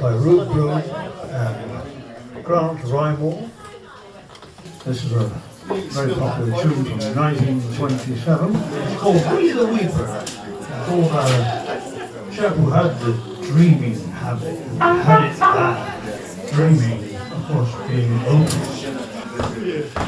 by Ruth Bloom and Grant Rymal. This is a very popular tune from 1927. It's called Willie the Weeper. It's all about uh, a chap who had the dreaming habit, who had it bad. Dreaming, of course, being opium.